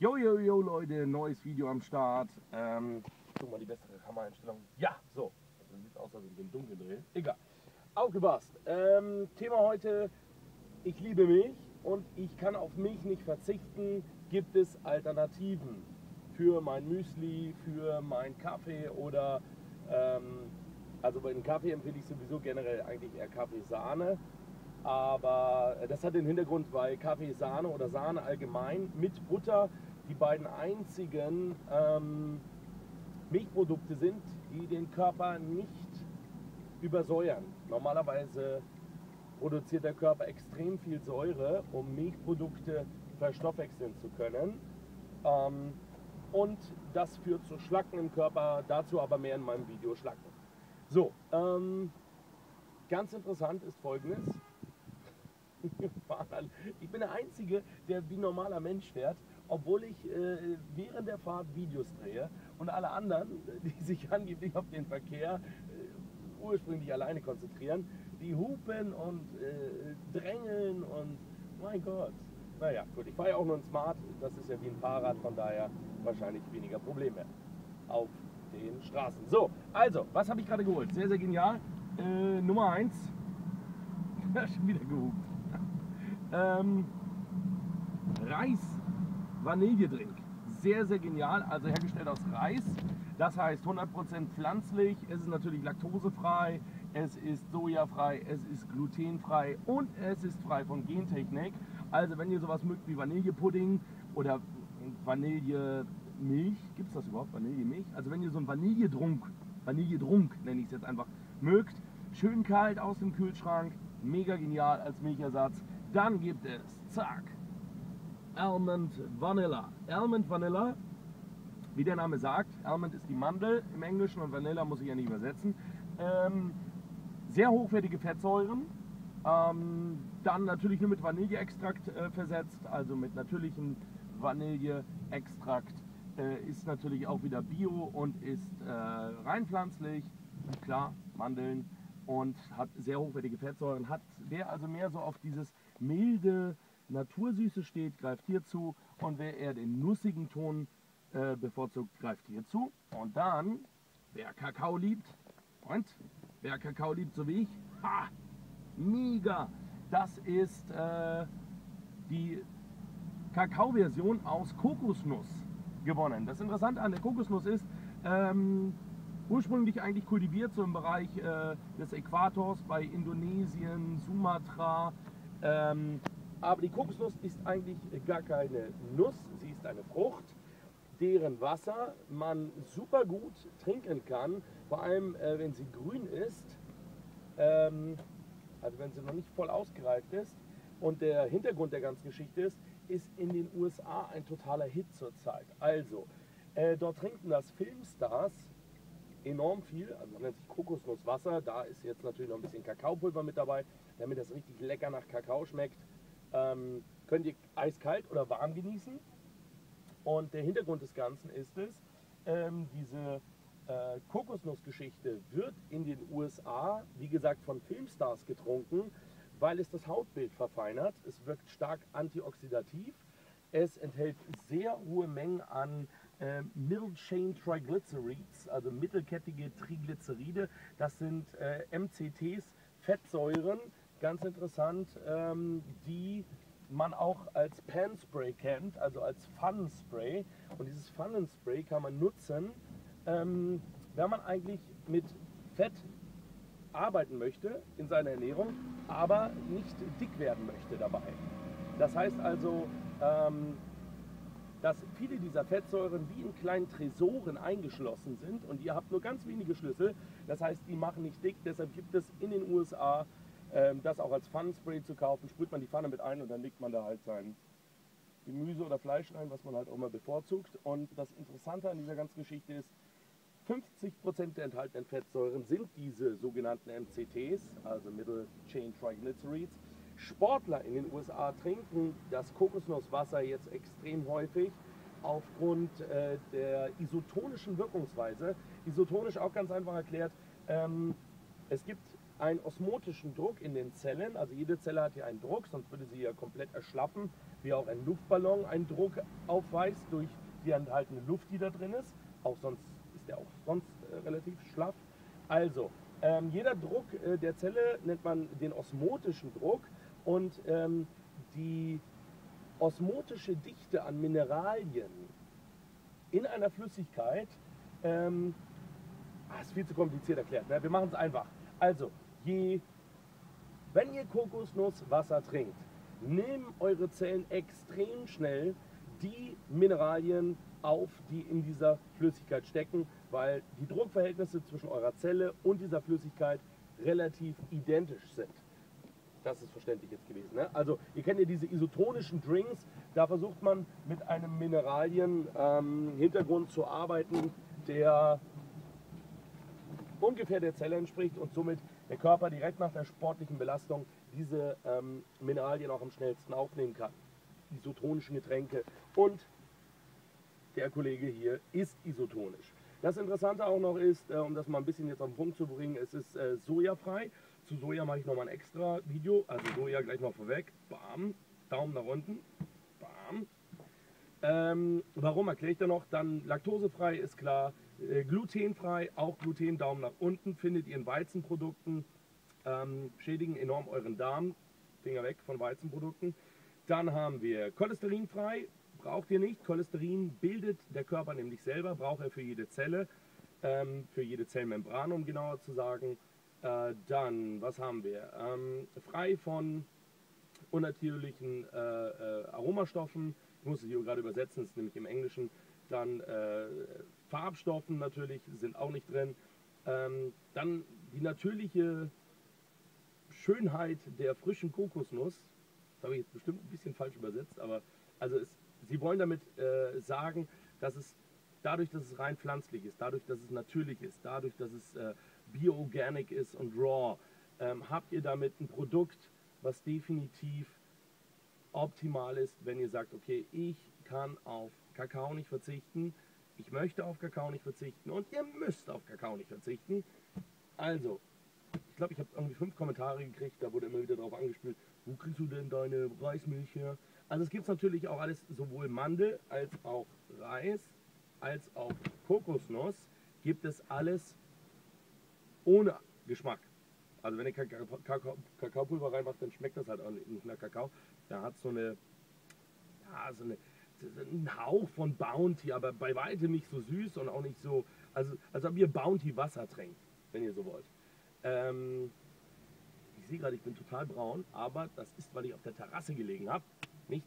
Jo, jo, jo, Leute, neues Video am Start. Ähm, guck mal die bessere Kameraeinstellung. Ja, so. Also sieht aus, als ich den dunkel drehe. Egal. Aufgepasst. Ähm, Thema heute, ich liebe Milch und ich kann auf Milch nicht verzichten. Gibt es Alternativen für mein Müsli, für meinen Kaffee oder ähm, also bei dem Kaffee empfehle ich sowieso generell eigentlich eher Kaffeesahne. Aber das hat den Hintergrund, weil Kaffeesahne oder Sahne allgemein mit Butter die beiden einzigen ähm, Milchprodukte sind, die den Körper nicht übersäuern. Normalerweise produziert der Körper extrem viel Säure, um Milchprodukte verstoffwechseln zu können. Ähm, und das führt zu Schlacken im Körper, dazu aber mehr in meinem Video Schlacken. So, ähm, ganz interessant ist folgendes. Ich bin der Einzige, der wie normaler Mensch fährt obwohl ich äh, während der Fahrt Videos drehe und alle anderen, die sich angeblich auf den Verkehr äh, ursprünglich alleine konzentrieren, die hupen und äh, drängeln und mein Gott. Naja, gut, ich fahre ja auch nur ein Smart, das ist ja wie ein Fahrrad, von daher wahrscheinlich weniger Probleme auf den Straßen. So, also, was habe ich gerade geholt? Sehr, sehr genial. Äh, Nummer 1. Schon wieder gehupt. Ähm, Reis Vanilledrink. Sehr, sehr genial, also hergestellt aus Reis. Das heißt 100% pflanzlich, es ist natürlich laktosefrei, es ist sojafrei, es ist glutenfrei und es ist frei von Gentechnik. Also wenn ihr sowas mögt wie Vanillepudding oder Vanillemilch, gibt es das überhaupt, Vanillemilch? Also wenn ihr so einen Vanilledrunk, Vanilledrunk nenne ich es jetzt einfach, mögt, schön kalt aus dem Kühlschrank, mega genial als Milchersatz, dann gibt es, zack, Almond Vanilla. Almond Vanilla, wie der Name sagt, Almond ist die Mandel im Englischen und Vanilla muss ich ja nicht übersetzen. Ähm, sehr hochwertige Fettsäuren, ähm, dann natürlich nur mit Vanilleextrakt äh, versetzt, also mit natürlichem Vanilleextrakt. Äh, ist natürlich auch wieder bio und ist äh, rein pflanzlich, klar, Mandeln und hat sehr hochwertige Fettsäuren. Hat, wer also mehr so auf dieses milde, Natursüße steht, greift hier zu. Und wer eher den nussigen Ton äh, bevorzugt, greift hier zu. Und dann, wer Kakao liebt, und wer Kakao liebt, so wie ich, ha, mega! Das ist äh, die Kakao-Version aus Kokosnuss gewonnen. Das Interessante an der Kokosnuss ist, ähm, ursprünglich eigentlich kultiviert so im Bereich äh, des Äquators bei Indonesien, Sumatra, ähm, aber die Kokosnuss ist eigentlich gar keine Nuss, sie ist eine Frucht, deren Wasser man super gut trinken kann, vor allem äh, wenn sie grün ist, ähm, also wenn sie noch nicht voll ausgereift ist. Und der Hintergrund der ganzen Geschichte ist, ist in den USA ein totaler Hit zurzeit. Also, äh, dort trinken das Filmstars enorm viel, also man nennt sich Kokosnusswasser, da ist jetzt natürlich noch ein bisschen Kakaopulver mit dabei, damit das richtig lecker nach Kakao schmeckt. Ähm, könnt ihr eiskalt oder warm genießen. Und der Hintergrund des Ganzen ist es, ähm, diese äh, Kokosnussgeschichte wird in den USA, wie gesagt, von Filmstars getrunken, weil es das Hautbild verfeinert. Es wirkt stark antioxidativ. Es enthält sehr hohe Mengen an äh, Middle Chain Triglycerides, also mittelkettige Triglyceride. Das sind äh, MCTs, Fettsäuren, ganz interessant, ähm, die man auch als Pan-Spray kennt, also als Pfannenspray. Und dieses Pfannenspray kann man nutzen, ähm, wenn man eigentlich mit Fett arbeiten möchte in seiner Ernährung, aber nicht dick werden möchte dabei. Das heißt also, ähm, dass viele dieser Fettsäuren wie in kleinen Tresoren eingeschlossen sind und ihr habt nur ganz wenige Schlüssel. Das heißt, die machen nicht dick. Deshalb gibt es in den USA ähm, das auch als Pfannenspray zu kaufen, sprüht man die Pfanne mit ein und dann legt man da halt sein Gemüse oder Fleisch rein, was man halt auch immer bevorzugt. Und das Interessante an dieser ganzen Geschichte ist, 50% der enthaltenen Fettsäuren sind diese sogenannten MCTs, also Middle Chain Triglycerides. Sportler in den USA trinken das Kokosnusswasser jetzt extrem häufig aufgrund äh, der isotonischen Wirkungsweise. Isotonisch auch ganz einfach erklärt, ähm, es gibt einen osmotischen Druck in den Zellen. Also jede Zelle hat hier einen Druck, sonst würde sie ja komplett erschlaffen, wie auch ein Luftballon einen Druck aufweist durch die enthaltene Luft, die da drin ist. Auch sonst ist der auch sonst äh, relativ schlaff. Also, ähm, jeder Druck äh, der Zelle nennt man den osmotischen Druck und ähm, die osmotische Dichte an Mineralien in einer Flüssigkeit ähm, ah, ist viel zu kompliziert erklärt. Ne? Wir machen es einfach. Also, je, wenn ihr Kokosnusswasser trinkt, nehmen eure Zellen extrem schnell die Mineralien auf, die in dieser Flüssigkeit stecken, weil die Druckverhältnisse zwischen eurer Zelle und dieser Flüssigkeit relativ identisch sind. Das ist verständlich jetzt gewesen. Ne? Also ihr kennt ja diese isotonischen Drinks, da versucht man mit einem Mineralien-Hintergrund ähm, zu arbeiten, der ungefähr der Zelle entspricht und somit der Körper direkt nach der sportlichen Belastung diese ähm, Mineralien auch am schnellsten aufnehmen kann. Isotonischen Getränke und der Kollege hier ist isotonisch. Das Interessante auch noch ist, äh, um das mal ein bisschen jetzt auf den Punkt zu bringen, es ist äh, sojafrei. Zu Soja mache ich nochmal ein extra Video, also Soja gleich mal vorweg. Bam, Daumen nach unten. Bam. Ähm, warum erkläre ich da noch? Dann laktosefrei ist klar, äh, glutenfrei, auch Gluten, Daumen nach unten, findet ihr in Weizenprodukten, ähm, schädigen enorm euren Darm, Finger weg von Weizenprodukten. Dann haben wir cholesterinfrei, braucht ihr nicht. Cholesterin bildet der Körper nämlich selber, braucht er für jede Zelle, ähm, für jede Zellmembran, um genauer zu sagen. Äh, dann, was haben wir? Ähm, frei von unnatürlichen äh, äh, Aromastoffen, ich muss es hier gerade übersetzen, das ist nämlich im Englischen, dann äh, Farbstoffen natürlich sind auch nicht drin. Ähm, dann die natürliche Schönheit der frischen Kokosnuss, das habe ich jetzt bestimmt ein bisschen falsch übersetzt, aber also es, sie wollen damit äh, sagen, dass es dadurch, dass es rein pflanzlich ist, dadurch, dass es natürlich ist, dadurch, dass es äh, bioorganic ist und raw, ähm, habt ihr damit ein Produkt, was definitiv optimal ist, wenn ihr sagt, okay, ich kann auf Kakao nicht verzichten, ich möchte auf Kakao nicht verzichten und ihr müsst auf Kakao nicht verzichten. Also, ich glaube, ich habe irgendwie fünf Kommentare gekriegt, da wurde immer wieder darauf angespielt, wo kriegst du denn deine Reismilch her? Also es gibt natürlich auch alles, sowohl Mandel als auch Reis, als auch Kokosnuss, gibt es alles ohne Geschmack. Also wenn ihr Kakaopulver reinmacht, dann schmeckt das halt auch nicht nach Kakao. Da hat so eine, ja, so eine ein Hauch von Bounty, aber bei weitem nicht so süß und auch nicht so, also als ob ihr Bounty Wasser trinkt, wenn ihr so wollt. Ähm, ich sehe gerade, ich bin total braun, aber das ist, weil ich auf der Terrasse gelegen habe. Nicht, dass